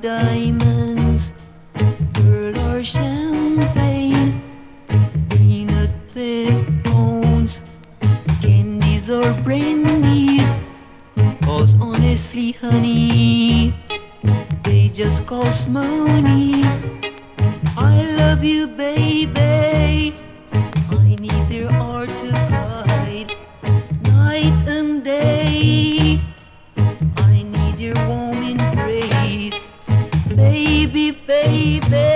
diamonds, pearl or champagne, peanut fed bones, candies or brandy. Cause honestly, honey, they just cost money. I love you, baby. keep this.